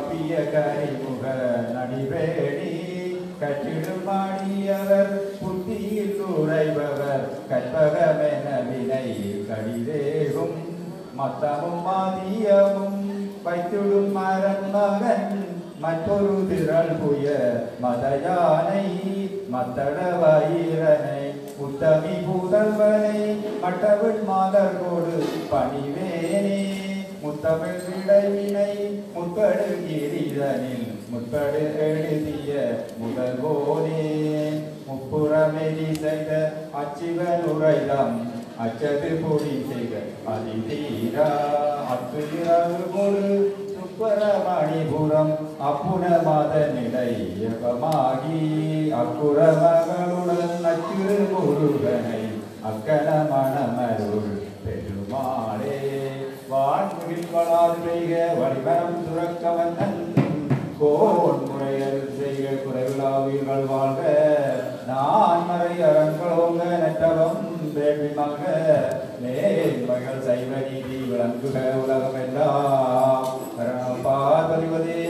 கப்பிய கரிமுக நடிவேணி கற்றிடும் புத்தியில் உறைபவர் கற்பகமென வினை கடிதேகும். மத்தமும் மாதியமும் வைத்துடும் மரன் மகன் மற்றொரு திரள் புய மதயானை மத்தட வயிறனை உத்தமி புதல்வனை மட்டவிழ் மாதர்கோடு பணிவேனே. முத்தமிழ் விடைவினை முற்படு கிரிதனில் முற்படு எழுதிய முதல்வோனே முப்புறமெறி செய்த அச்சிவன் உரைதம் அச்சது பொடி செய்த அதிதீரா. அத்துயிரவு ஒரு சுப்பரமணிபுரம் அப்புன மத நிலையகமாகி அக்குற மகளுடன் அச்சிறு முருகனை அக்கன மணமருள் பெருமாளே. வான்முகில் வளாது பெய்க வழிமரம் துறக்க வந்தன் கோன் முறையல் செய்க குறைவிலா உயிர்கள் வாழ்க. நான் மறை அரண்களோங்க நெற்றவம் வேள்வி மல்க சைவ நீதி விளங்குக உலகம் எல்லாம் கரணம் பார்வதிவதே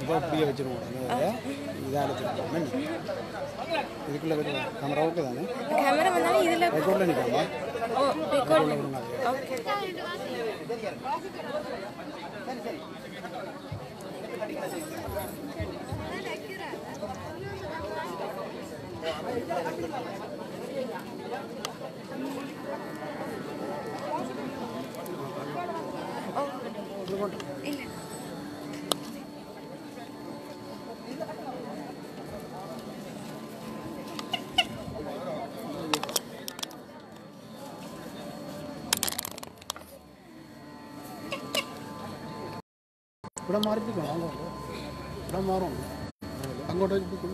இப்போ இப்படியே வச்சிருவோம். இதாக இதுக்குள்ளே கேமரா ஓகே தானே? கேமரா வந்தாலும் இதில் ரெக்கார்டில் நிற்காமா? ஓகே ஓ ഇവിടെ മാറിപ്പിക്കണം അങ്ങോട്ട് ഇവിടെ മാറും അങ്ങോട്ടേക്ക്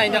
அண்ணா இங்க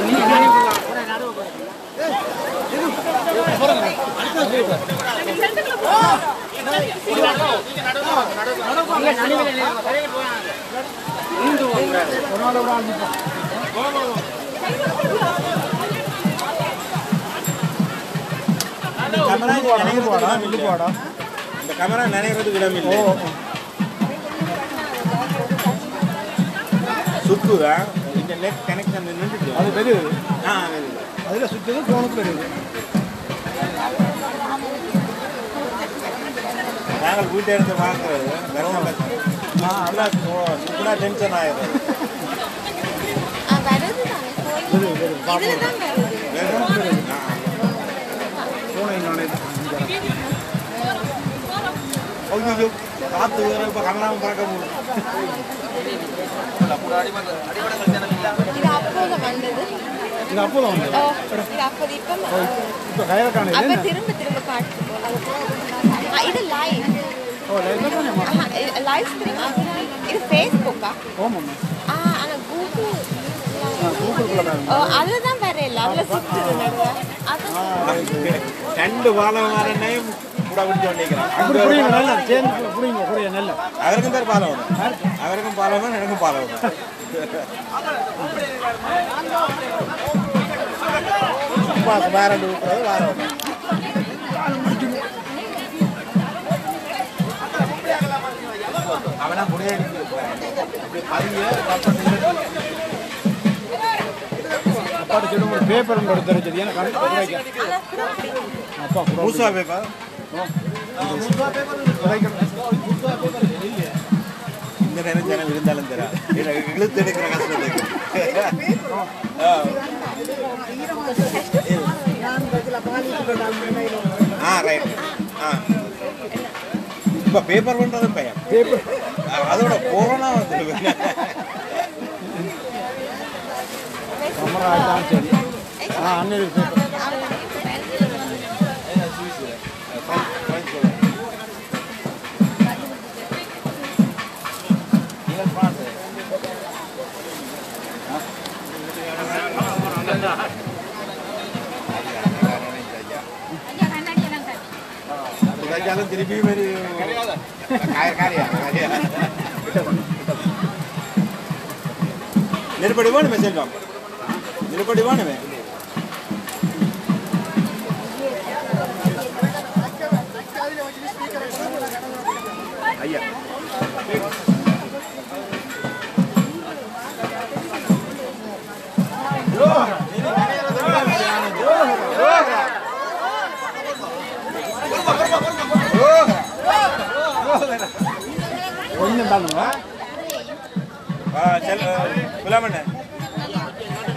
நீங்க நானே போலாம். கூட நடுவு போறேன். இல்ல, நடுவுல நில்லுங்க. கடைக்கு போவாங்க. நீண்டு போங்க. இந்த கேமரா நினைக்கிறதுக்கு இடம் இல்லை சுத்துதா? இந்த நெட் கனெக்ஷன் நின்றுட்டு அது பெரிய ஆ அதில் சுற்றுது ஃபோனுக்கு பெரிய நாங்கள் வீட்டை எடுத்து வாங்குறது வெறும் ஆனால் சுத்தினா டென்ஷன் ஆயிடும் வருது தானே இதுல தான் வருது ஃபோனை நானே ஐயோ காத்து வேற இப்போ கேமராவும் பார்க்க முடியும் இது அப்போது வந்தது இது அப்போ தான் வந்து ஓ, இது அப்போது இப்போ இப்போ கையில் அப்ப காணல திரும்ப திரும்ப காட்டு போல இது லைவ் லைவ் ஸ்ட்ரீம் இது ஃபேஸ்புக்கா ஓமாம்மா ஆ ஆனா கூகுள் அதுல தான் வேற இல்ல அதுல அது ரெண்டு பாலம் வரனையும் கூட விட்டு வண்டிக்கிறான் அப்படி புரியுங்க நல்லா சேர்ந்து புரியுங்க புரிய முடியாது பைய அப்பாட்ட சொல்லி ஒரு பேப்பர் எடுத்து வச்சது ஏன்னா கணக்கு அப்பா பூசா பேப்பர் இந்த நேரம் ஜனம் இருந்தாலும் தரா இழுத்து எடுக்கிற கஷ்டத்துக்கு ஆ. ஆ ரைட் ஆ. இப்போ பேப்பர் பண்ணுறது பையன். பேப்பர் அதோட கொரோனா வந்துடுது. கேமரா ஆயிட்டான் சரி. ஆ. त्याच्यानं ग्रेव्ही मध्ये काय काय निरपडी वण में सेल्वा निरपडी वण में भैया கொஞ்சம் தானுங்க குலாமண்ண.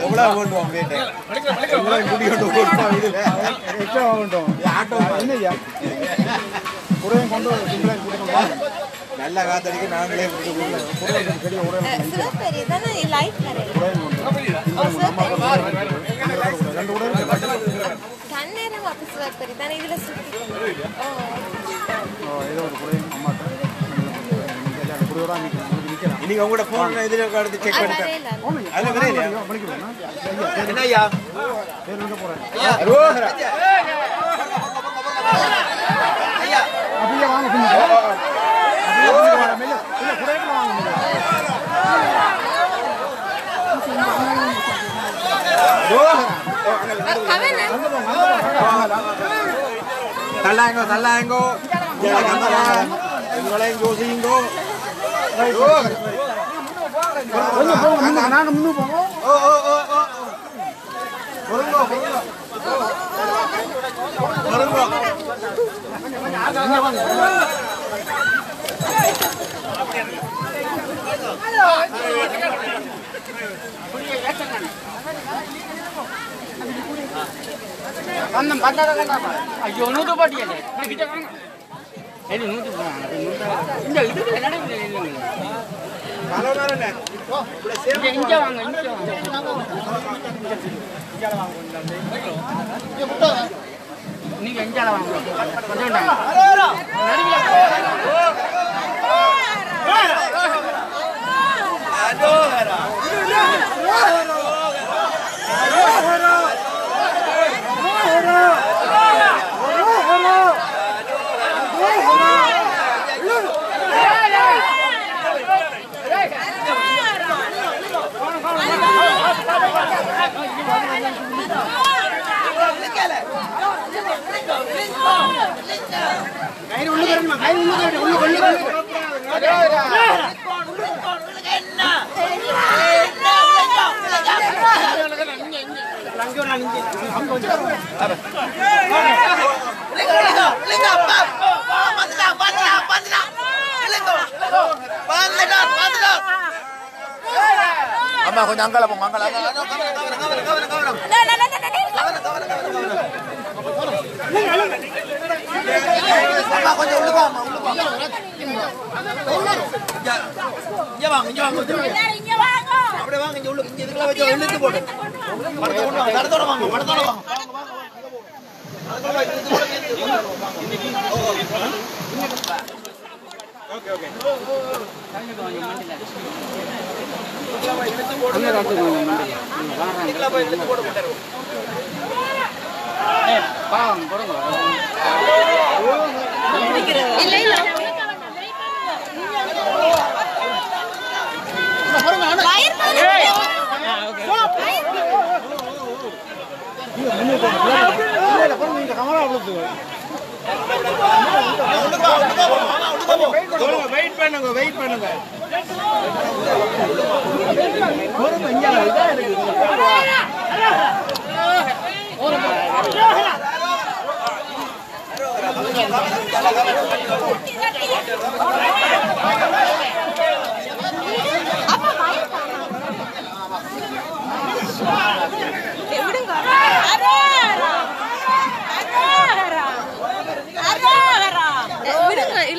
எவ்வளோ வீட்டு? எவ்வளோ குடி கொண்டு போட்டோம் இதுல எக்ஸ்ட்ரா வாங்கட்டும் ஆட்டோ ஐயா குறையும் கொண்டு வர சிம்பிளாக கொடுக்கணும் நல்லா காத்தடிக்க நாங்களே. பெரிய உடையம் ரெண்டு தானே இதுல சுத்தி. ஓ ஏதோ ஒரு குறையும் குறையோட நிற்கிறேன் இன்னைக்கு உங்களோட போன் இதுல எடுத்து செக் அது பண்ணிட்டேன் அதுல வரையில படிக்கிறேன் என்ன ஐயா. பேர் போகிறேன் அப்படியே வாங்க வாங்க மெல்ல இல்லை குறையத்தில் வாங்க மெல்ல தள்ளாங்கோ தள்ளாங்கோ எங்களையும் யோசிங்கோ கொஞ்சம் போங்க முன்னுக்கு நானும் முன்னுக்கு போங்க ஓ ஓ ஓ ஓ பொருங்கோ பொருங்கோ அண்ணன் பத்தாத ஐயோ நூற்று பாட்டியല്ലേ கிட்ட வாங்க சரி நூற்று இந்த இதுக்கு நடுவில் இல்லைங்க பல நேரம் இங்க இங்க வாங்க இங்க வாங்க. நீங்க வாங்க? கொஞ்சம் அம்மா கொஞ்சம் அங்கால போங்க அங்கால கொஞ்சம் உள்ளுக்கு வாம்மா, உள்ளுக்கு. இங்க வாங்க இங்க வாங்க அப்படியே வாங்க இங்க இதுக்குள்ள வச்சு இழுத்து வாங்க படத்தோட வாங்க படத்தோட வாங்க பாவம் போடுங்க. இல்ல இல்ல வயிறு இந்த கமரா விழுத்து வெயிட் பண்ணுங்க வெயிட் பண்ணுங்க விடுங்க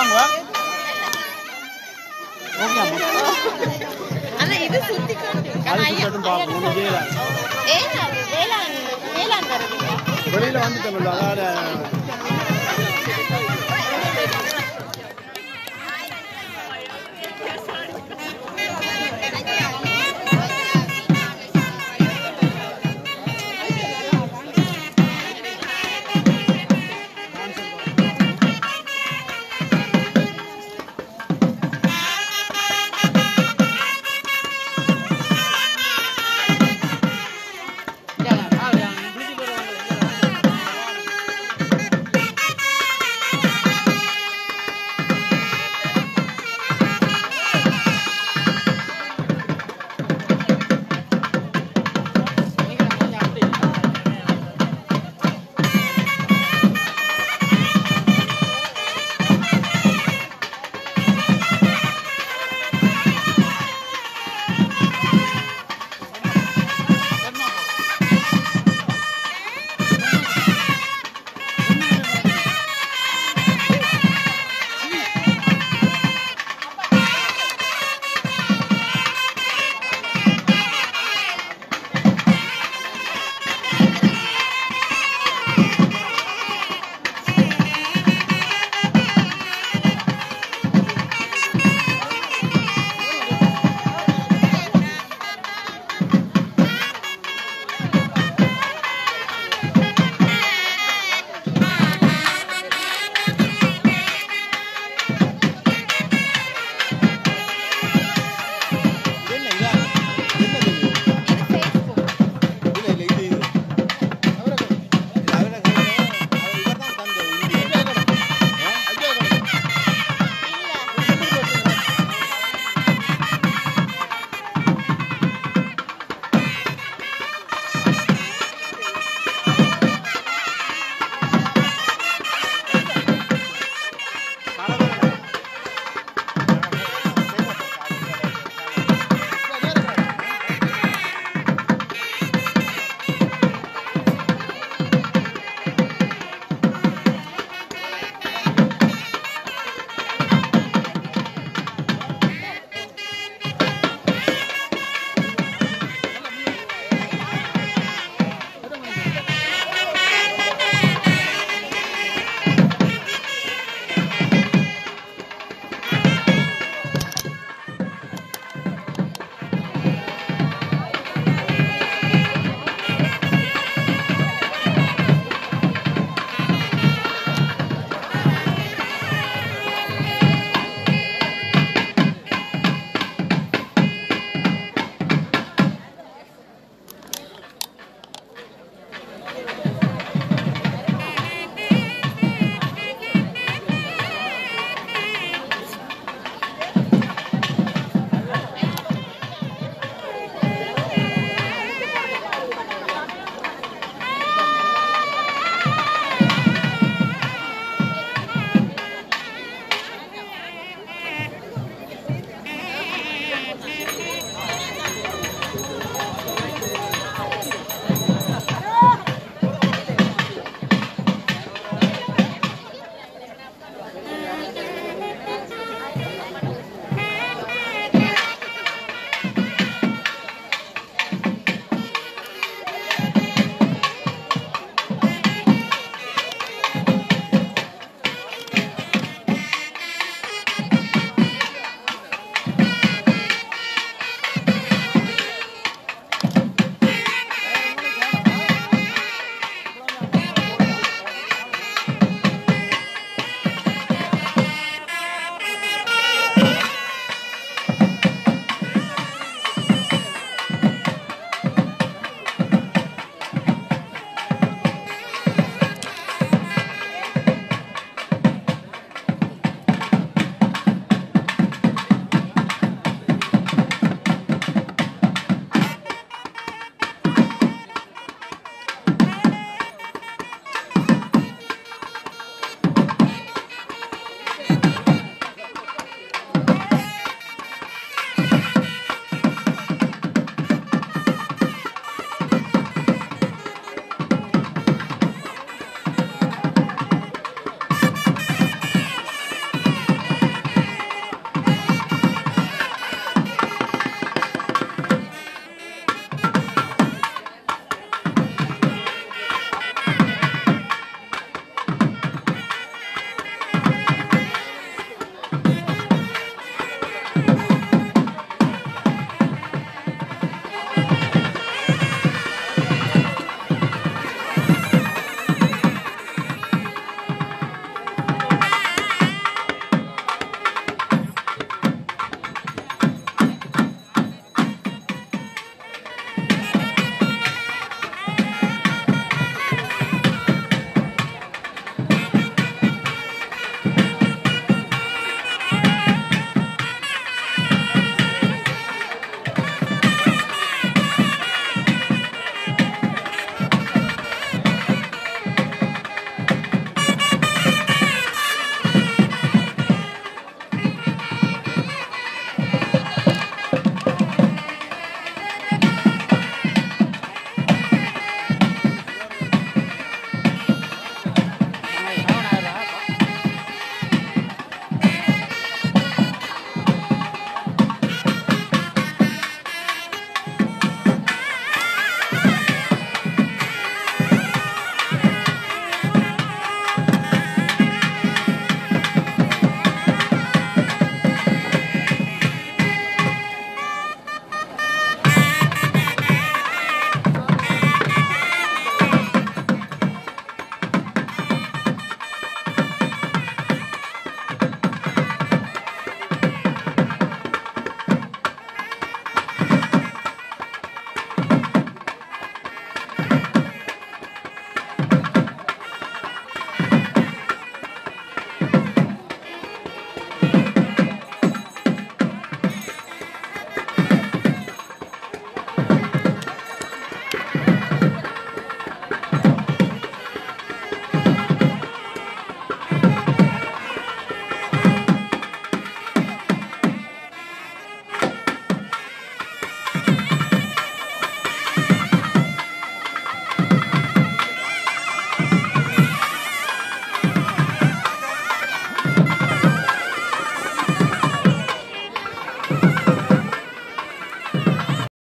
한 거야? 여기 안 봐. 아나 이거 சுத்திக்கான அலையதும் பா மூணு ஏல ஏல ஏல ஏல வெளியில வந்துட்டோம்ல அதான்